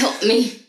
help me.